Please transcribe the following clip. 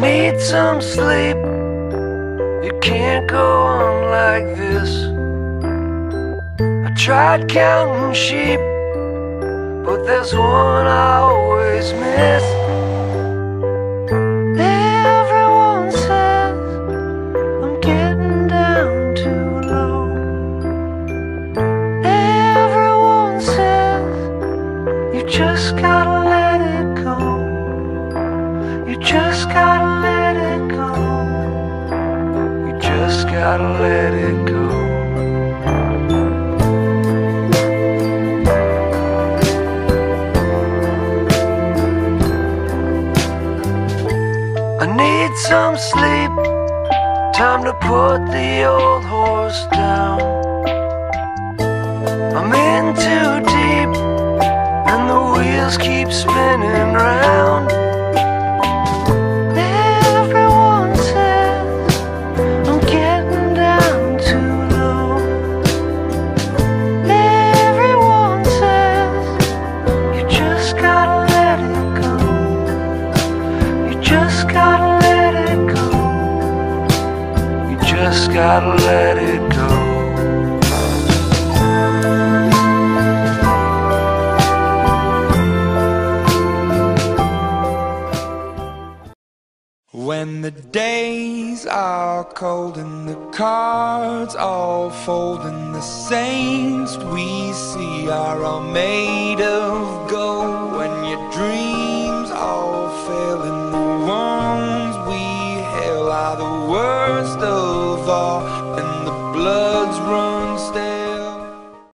Need some sleep. You can't go on like this. I tried counting sheep, but there's one I always miss. Everyone says I'm getting down too low. Everyone says you just gotta let it go. You just gotta just gotta let it go. I need some sleep. Time to put the old horse down. I'm in too deep, and the wheels keep spinning round. Just gotta let it go. You just gotta let it go. When the days are cold and the cards all fold and the saints we see are all made of gold and the bloods run